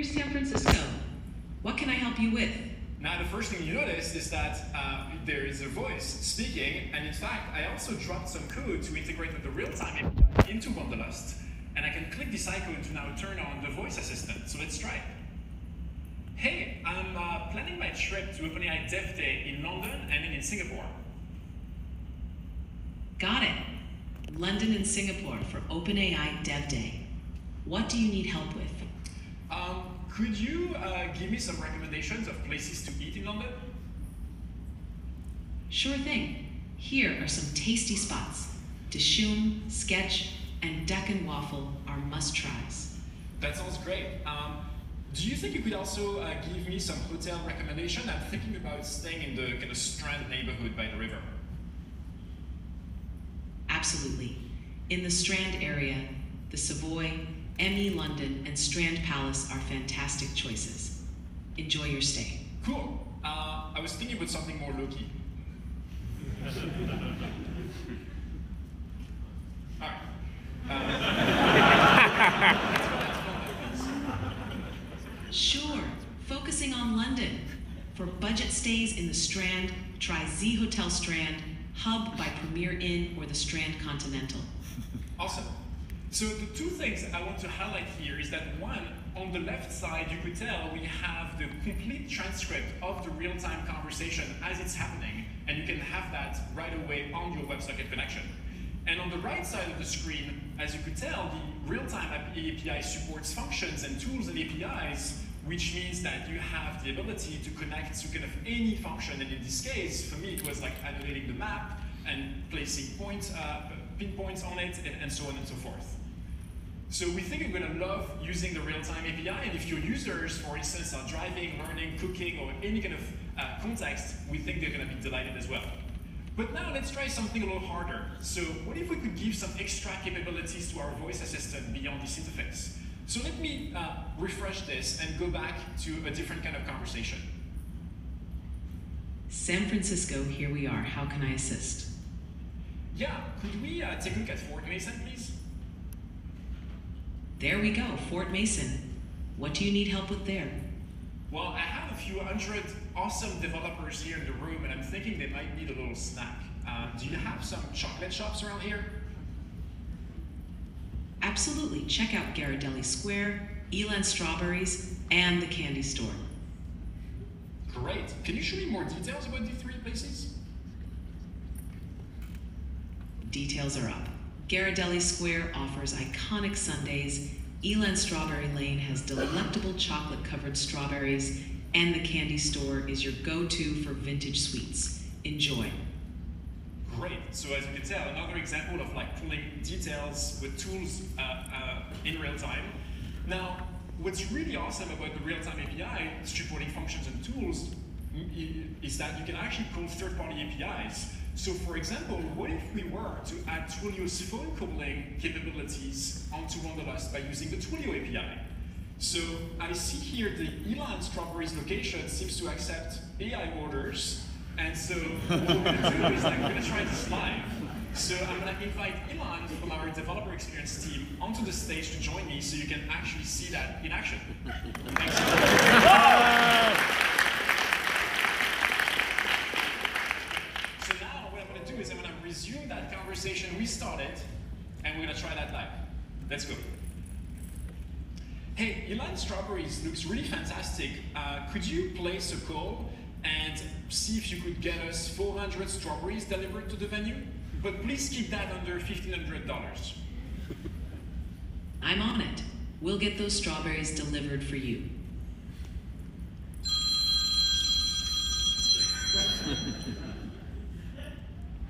We're San Francisco. What can I help you with? Now, the first thing you notice is that uh, there is a voice speaking, and in fact, I also dropped some code to integrate with the real-time API into Wanderlust, and I can click this icon to now turn on the voice assistant. So let's try it. Hey, I'm uh, planning my trip to OpenAI Dev Day in London and then in Singapore. Got it. London and Singapore for OpenAI Dev Day. What do you need help with? Um, could you uh, give me some recommendations of places to eat in London? Sure thing. Here are some tasty spots. Dishoom, Sketch, and Duck and Waffle are must-tries. That sounds great. Um, do you think you could also uh, give me some hotel recommendation? I'm thinking about staying in the kind of Strand neighborhood by the river. Absolutely. In the Strand area, the Savoy, ME London, and Strand Palace are fantastic choices. Enjoy your stay. Cool. Uh, I was thinking about something more. All right. Sure. Focusing on London. For budget stays in the Strand, try Z Hotel Strand, Hub by Premier Inn, or the Strand Continental. Awesome. So the two things I want to highlight here is that one, on the left side, you could tell we have the complete transcript of the real-time conversation as it's happening, and you can have that right away on your WebSocket connection. And on the right side of the screen, as you could tell, the real-time API supports functions and tools and APIs, which means that you have the ability to connect to kind of any function. And in this case, for me, it was like annotating the map and placing points, uh, pinpoints on it, and, and so on and so forth. So we think you're going to love using the real-time API, and if your users, for instance, are driving, learning, cooking, or any kind of uh, context, we think they're going to be delighted as well. But now let's try something a little harder. So what if we could give some extra capabilities to our voice assistant beyond this interface? So let me uh, refresh this and go back to a different kind of conversation. San Francisco, here we are. How can I assist? Yeah, could we uh, take a look at Fort Mason, please? There we go, Fort Mason. What do you need help with there? Well, I have a few hundred awesome developers here in the room, and I'm thinking they might need a little snack. Uh, do you have some chocolate shops around here? Absolutely. Check out Ghirardelli Square, Ilan Strawberries, and the candy store. Great. Can you show me more details about these three places? Details are up. Ghirardelli Square offers iconic sundaes, Ilan Strawberry Lane has delectable chocolate covered strawberries, and the candy store is your go to for vintage sweets. Enjoy. Great. So as you can tell, another example of like pulling details with tools uh, uh, in real time. Now, what's really awesome about the real-time API supporting functions and tools is that you can actually call third-party APIs. So for example, what if we were to add Twilio's phone calling capabilities onto Wanderlust by using the Twilio API? So I see here the Ilan Strawberries location seems to accept AI orders. And so what we're gonna do is like, we're gonna try this live. So I'm gonna invite Ilan from our developer experience team onto the stage to join me so you can actually see that in action. resume that conversation we started, and we're gonna try that live. Let's go. Hey, Ilan Strawberries looks really fantastic. Uh, could you place a call and see if you could get us 400 strawberries delivered to the venue? But please keep that under $1,500. I'm on it. We'll get those strawberries delivered for you.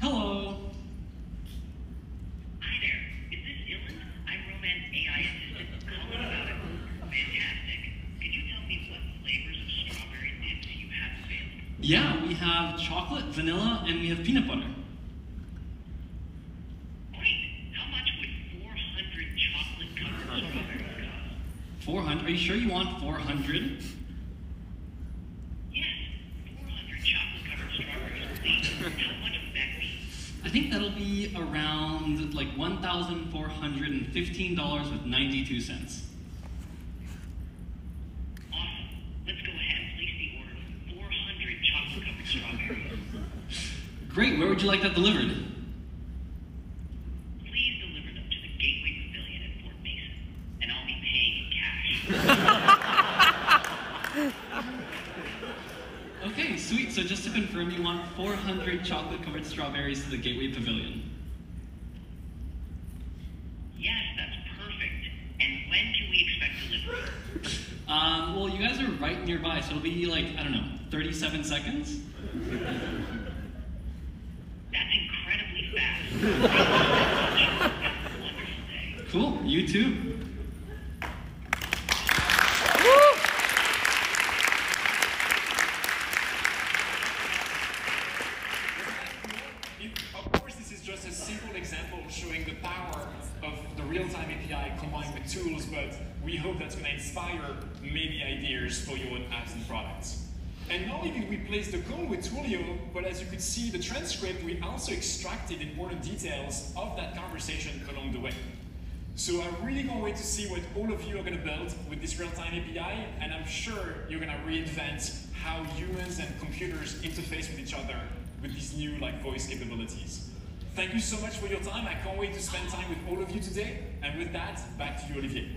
Hello. Hi there. Is this Dylan? I'm Romain's AI assistant calling about it. Fantastic. Could you tell me what flavors of strawberry dips you have available? Yeah, we have chocolate, vanilla, and we have peanut butter. Great. How much would 400 chocolate covered strawberries cost? 400. Are you sure you want 400? Yes. 400 chocolate covered strawberries, please. How much would that be? I think that'll be around like $1,415 Great. Where would you like that delivered? Please deliver them to the Gateway Pavilion at Fort Mason, and I'll be paying in cash. Okay, sweet. So just to confirm, you want 400 chocolate-covered strawberries to the Gateway Pavilion. yes, that's perfect. And when can we expect delivery? Um, well, you guys are right nearby, so it'll be like, I don't know, 37 seconds? That's incredibly fast. Thank you so much. Have a wonderful day. Cool. You too. Of course, this is just a simple example showing the power of the real-time API combined with tools, but we hope that's going to inspire many ideas for your apps and products. And not only did we place the code with Twilio, but as you could see the transcript, we also extracted important details of that conversation along the way. So I really can't wait to see what all of you are going to build with this real-time API, and I'm sure you're going to reinvent how humans and computers interface with each other with these new like voice capabilities. Thank you so much for your time. I can't wait to spend time with all of you today. And with that, back to you, Olivier.